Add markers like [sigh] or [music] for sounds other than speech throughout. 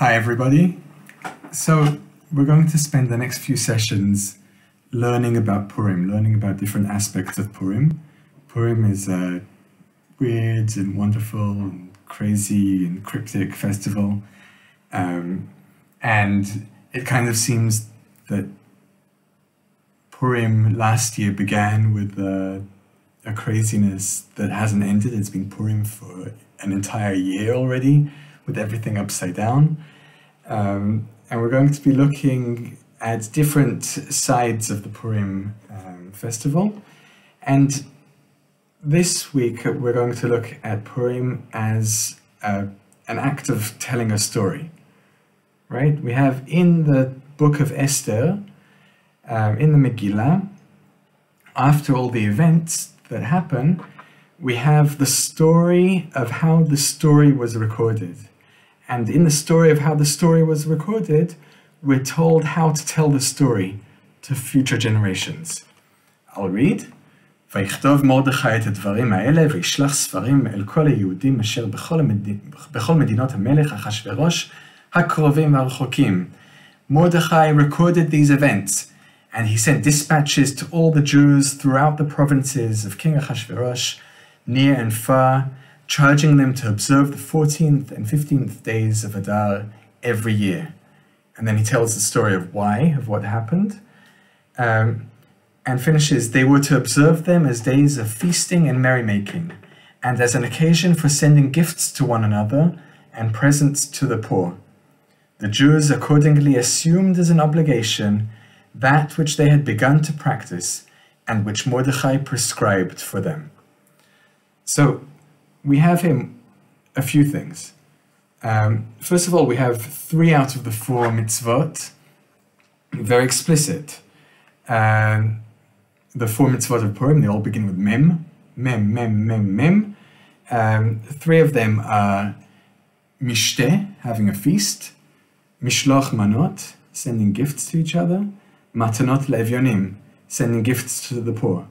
Hi, everybody. So, we're going to spend the next few sessions learning about Purim, learning about different aspects of Purim. Purim is a weird and wonderful and crazy and cryptic festival. Um, and it kind of seems that Purim last year began with uh, a craziness that hasn't ended. It's been Purim for an entire year already, with everything upside down. Um, and we're going to be looking at different sides of the Purim um, festival. And this week, we're going to look at Purim as uh, an act of telling a story. Right? We have in the book of Esther, um, in the Megillah, after all the events that happen, we have the story of how the story was recorded. And in the story of how the story was recorded, we're told how to tell the story to future generations. I'll read. ויכתוב מרדכי את הדברים האלה וישלח ספרים אל כל היהודים אשר בכל, המד... בכל מדינות המלך אחשורוש הקרובים והרחוקים. Mordechai recorded these events and he sent dispatches to all the Jews throughout the provinces of King Ahasuerus, near and far, charging them to observe the 14th and 15th days of Adar every year. And then he tells the story of why, of what happened, um, and finishes they were to observe them as days of feasting and merrymaking, and as an occasion for sending gifts to one another and presents to the poor. The Jews accordingly assumed as an obligation that which they had begun to practice and which Mordechai prescribed for them. So we have him a few things. Um, first of all, we have three out of the four mitzvot, very explicit. Um, the four mitzvot of Purim, they all begin with mem, mem, mem, mem, mem. Um, three of them are mishteh, having a feast, mishloch manot, sending gifts to each other, matanot levyonim, sending gifts to the poor.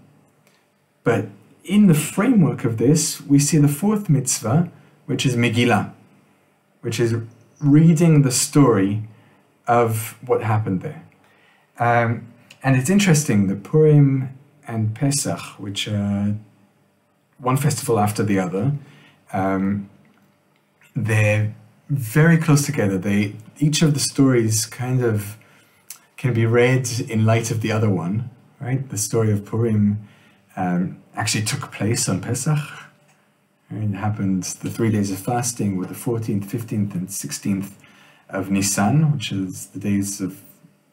But in the framework of this, we see the fourth mitzvah, which is Megillah, which is reading the story of what happened there. Um, and it's interesting that Purim and Pesach, which are one festival after the other, um, they're very close together. They each of the stories kind of can be read in light of the other one, right? The story of Purim um, actually took place on Pesach. It happened the three days of fasting were the 14th, 15th, and 16th of Nisan, which is the days of,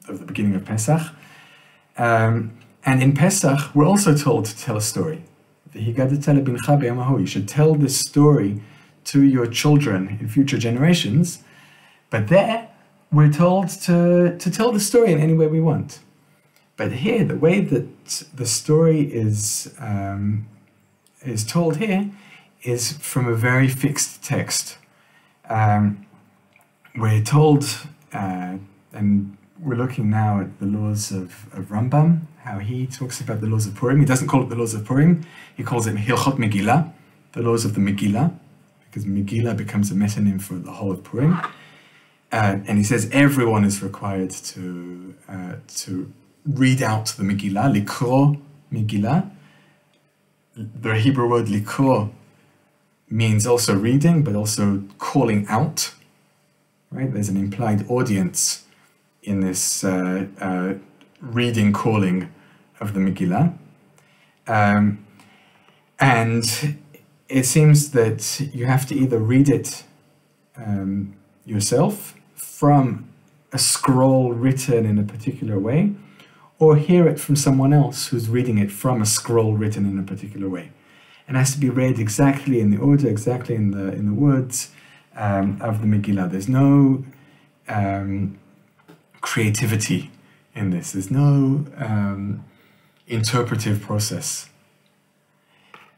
of the beginning of Pesach. Um, and in Pesach, we're also told to tell a story. You should tell this story to your children in future generations. But there, we're told to, to tell the story in any way we want. But here, the way that the story is, um, is told here is from a very fixed text. Um, we're told, uh, and we're looking now at the laws of, of Rambam, how he talks about the laws of Purim. He doesn't call it the laws of Purim, he calls it Hilchot Megillah, the laws of the Megillah, because Megillah becomes a metonym for the whole of Purim. Uh, and he says everyone is required to, uh, to read out the Megillah, likro Megillah. The Hebrew word likro means also reading, but also calling out. Right? There's an implied audience in this uh, uh, reading calling of the Megillah. Um, and it seems that you have to either read it um, yourself from a scroll written in a particular way, or hear it from someone else who's reading it from a scroll written in a particular way. It has to be read exactly in the order, exactly in the in the words um, of the Megillah. There's no um, creativity in this. There's no um, interpretive process.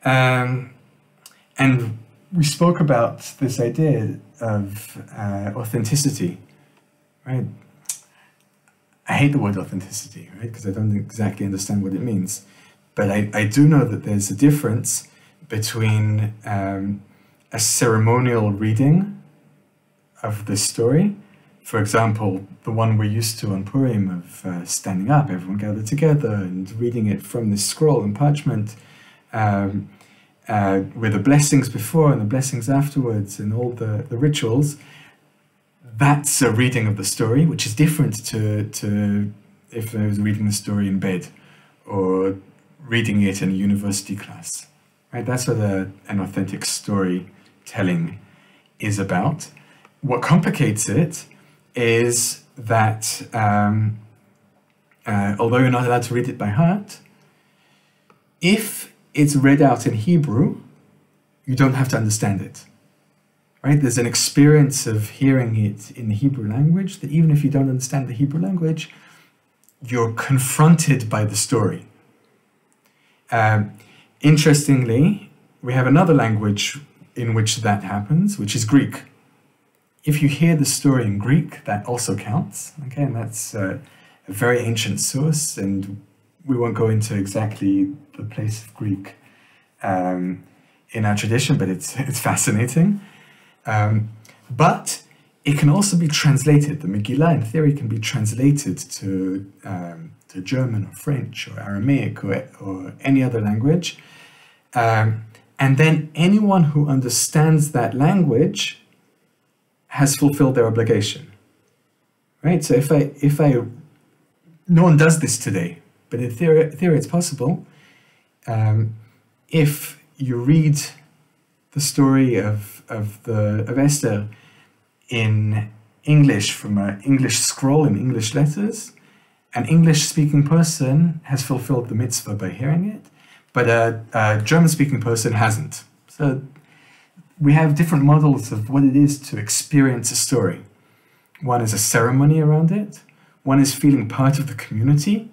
Um, and we spoke about this idea of uh, authenticity, right? I hate the word authenticity, right? Because I don't exactly understand what it means. But I, I do know that there's a difference between um, a ceremonial reading of the story for example, the one we're used to on Purim of uh, standing up, everyone gathered together and reading it from this scroll and parchment, um, uh, with the blessings before and the blessings afterwards and all the, the rituals, that's a reading of the story, which is different to, to if I was reading the story in bed or reading it in a university class. Right? That's what a, an authentic storytelling is about. What complicates it is that um, uh, although you're not allowed to read it by heart, if it's read out in Hebrew, you don't have to understand it. Right? There's an experience of hearing it in the Hebrew language that even if you don't understand the Hebrew language, you're confronted by the story. Um, interestingly, we have another language in which that happens, which is Greek. If you hear the story in Greek, that also counts. Okay, and that's uh, a very ancient source, and we won't go into exactly the place of Greek um, in our tradition, but it's [laughs] it's fascinating. Um, but it can also be translated. The Megillah, in theory, can be translated to um, to German or French or Aramaic or, or any other language. Um, and then anyone who understands that language has fulfilled their obligation. Right? So if I, if I, no one does this today, but in theory, theory it's possible. Um, if you read the story of, of, the, of Esther in English from an English scroll in English letters, an English speaking person has fulfilled the mitzvah by hearing it, but a, a German speaking person hasn't. So we have different models of what it is to experience a story. One is a ceremony around it, one is feeling part of the community,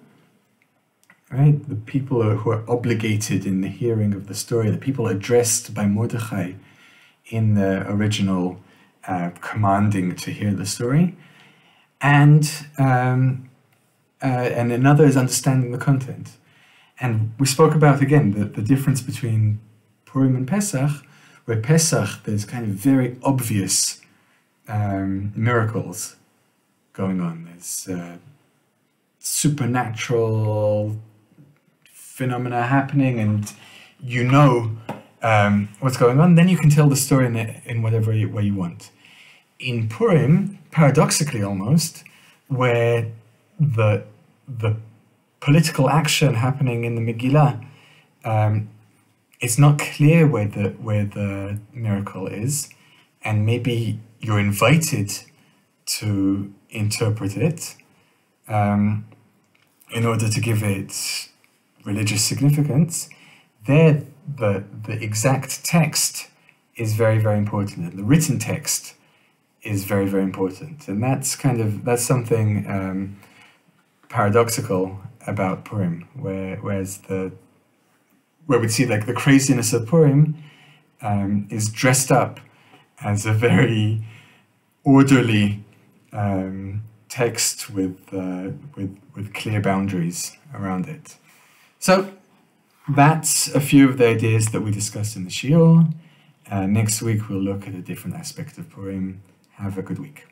right? The people who are obligated in the hearing of the story, the people addressed by Mordechai in the original uh, commanding to hear the story. And um, uh, and another is understanding the content. And we spoke about again the, the difference between Purim and Pesach, where Pesach there's kind of very obvious um, miracles going on. There's uh, supernatural phenomena happening, and you know um, what's going on. Then you can tell the story in, in whatever way you want. In Purim, paradoxically almost, where the the political action happening in the Megillah, um, it's not clear where the where the miracle is, and maybe you're invited to interpret it um, in order to give it religious significance. There, the the exact text is very very important, the written text is very very important, and that's kind of that's something. Um, paradoxical about Purim, where whereas the where we see like the craziness of Purim um, is dressed up as a very orderly um, text with uh, with with clear boundaries around it. So that's a few of the ideas that we discussed in the Shiur. Uh, next week we'll look at a different aspect of Purim. Have a good week.